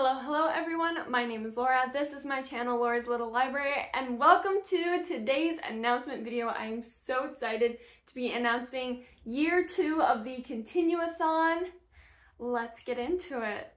Hello, hello everyone. My name is Laura. This is my channel, Laura's Little Library, and welcome to today's announcement video. I am so excited to be announcing year two of the Continue-A-Thon. Let's get into it.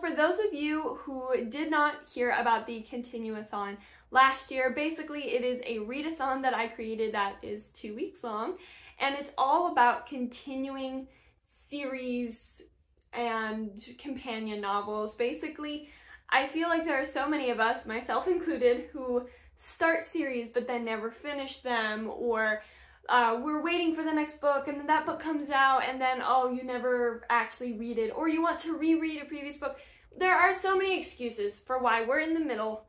For those of you who did not hear about the Continue-A-Thon last year, basically it is a readathon that I created that is two weeks long, and it's all about continuing series and companion novels. Basically, I feel like there are so many of us, myself included, who start series but then never finish them, or uh, we're waiting for the next book and then that book comes out and then oh you never actually read it or you want to reread a previous book. There are so many excuses for why we're in the middle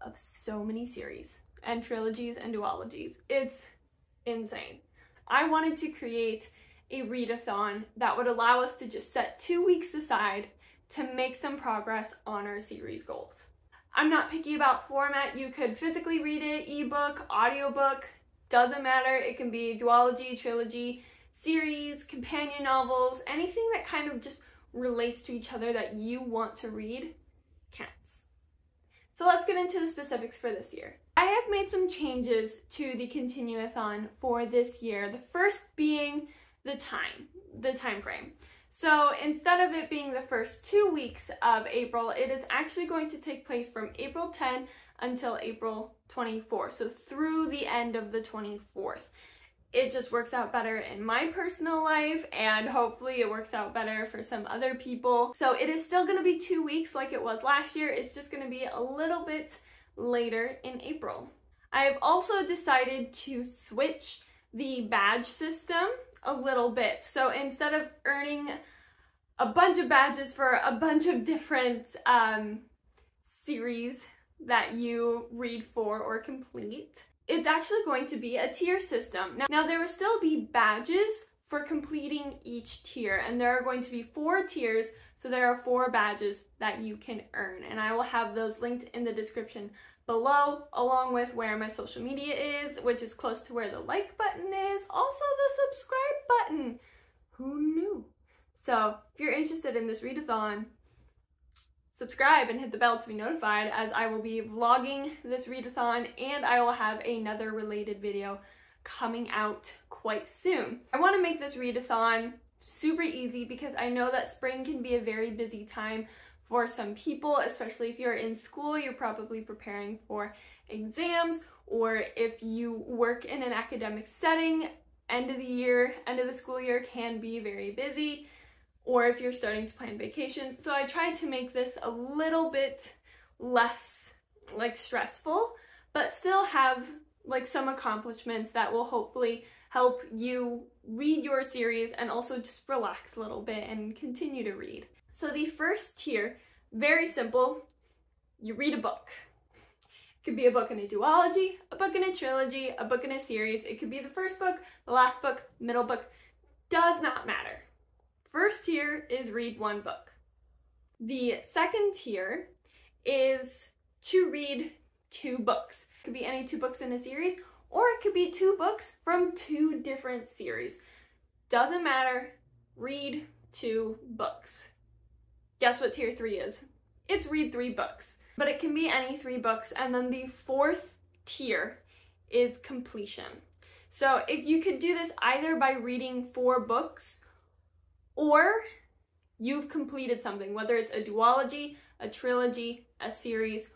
of so many series and trilogies and duologies. It's insane. I wanted to create a readathon that would allow us to just set two weeks aside to make some progress on our series goals. I'm not picky about format. You could physically read it ebook audiobook doesn't matter. It can be duology, trilogy, series, companion novels, anything that kind of just relates to each other that you want to read counts. So let's get into the specifics for this year. I have made some changes to the Continue-A-Thon for this year. The first being the time, the time frame. So instead of it being the first two weeks of April, it is actually going to take place from April 10 until April 24th. So through the end of the 24th. It just works out better in my personal life and hopefully it works out better for some other people. So it is still going to be two weeks like it was last year. It's just going to be a little bit later in April. I have also decided to switch the badge system a little bit. So instead of earning a bunch of badges for a bunch of different um, series that you read for or complete, it's actually going to be a tier system. Now, now there will still be badges for completing each tier and there are going to be four tiers so there are four badges that you can earn and I will have those linked in the description below along with where my social media is which is close to where the like button is also the subscribe button who knew so if you're interested in this readathon subscribe and hit the bell to be notified as I will be vlogging this readathon and I will have another related video coming out quite soon. I want to make this readathon super easy because I know that spring can be a very busy time for some people, especially if you're in school, you're probably preparing for exams, or if you work in an academic setting, end of the year, end of the school year can be very busy or if you're starting to plan vacations. So I tried to make this a little bit less like stressful, but still have like some accomplishments that will hopefully help you read your series and also just relax a little bit and continue to read. So the first tier, very simple, you read a book. It could be a book in a duology, a book in a trilogy, a book in a series. It could be the first book, the last book, middle book, does not matter. First tier is read one book. The second tier is to read two books. It could be any two books in a series, or it could be two books from two different series. Doesn't matter, read two books. Guess what tier three is? It's read three books, but it can be any three books. And then the fourth tier is completion. So if you could do this either by reading four books or you've completed something, whether it's a duology, a trilogy, a series.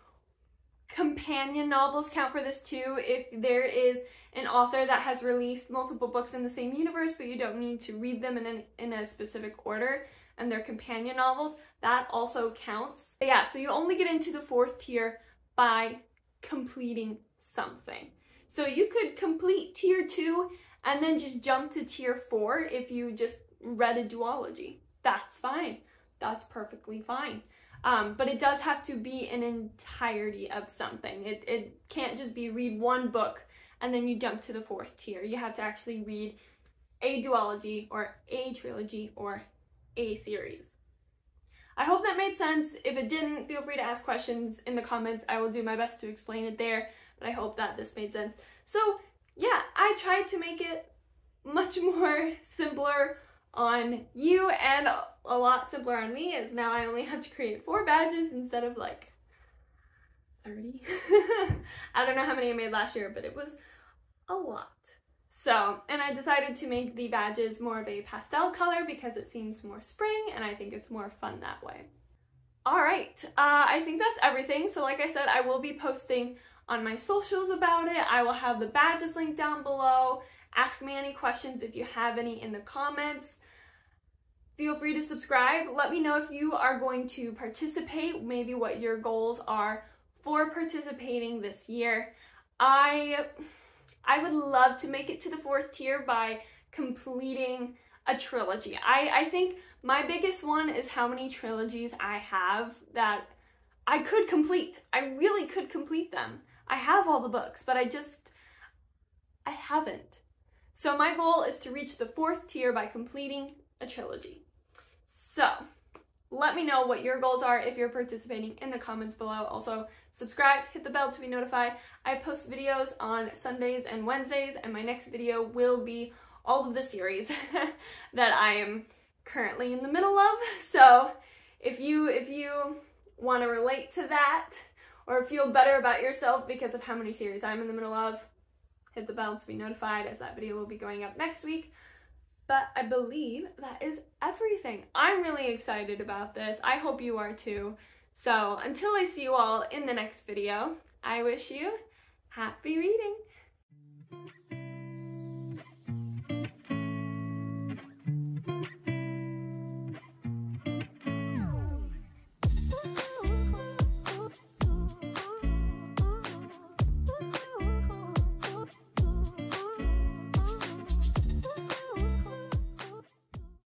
Companion novels count for this too. If there is an author that has released multiple books in the same universe, but you don't need to read them in, an, in a specific order, and they're companion novels, that also counts. But yeah, so you only get into the fourth tier by completing something. So you could complete tier two and then just jump to tier four if you just read a duology. That's fine. That's perfectly fine. Um, but it does have to be an entirety of something. It, it can't just be read one book and then you jump to the fourth tier. You have to actually read a duology or a trilogy or a series. I hope that made sense. If it didn't, feel free to ask questions in the comments. I will do my best to explain it there, but I hope that this made sense. So yeah, I tried to make it much more simpler on you and a lot simpler on me is now I only have to create four badges instead of like 30. I don't know how many I made last year, but it was a lot. So, and I decided to make the badges more of a pastel color because it seems more spring and I think it's more fun that way. All right, uh, I think that's everything. So like I said, I will be posting on my socials about it. I will have the badges linked down below. Ask me any questions if you have any in the comments. Feel free to subscribe. Let me know if you are going to participate, maybe what your goals are for participating this year. I I would love to make it to the fourth tier by completing a trilogy. I, I think my biggest one is how many trilogies I have that I could complete. I really could complete them. I have all the books, but I just, I haven't. So my goal is to reach the fourth tier by completing a trilogy. So let me know what your goals are if you're participating in the comments below. Also, subscribe, hit the bell to be notified. I post videos on Sundays and Wednesdays, and my next video will be all of the series that I am currently in the middle of. So if you if you want to relate to that or feel better about yourself because of how many series I'm in the middle of, hit the bell to be notified as that video will be going up next week. But I believe that is everything. I'm really excited about this. I hope you are too. So until I see you all in the next video, I wish you happy reading.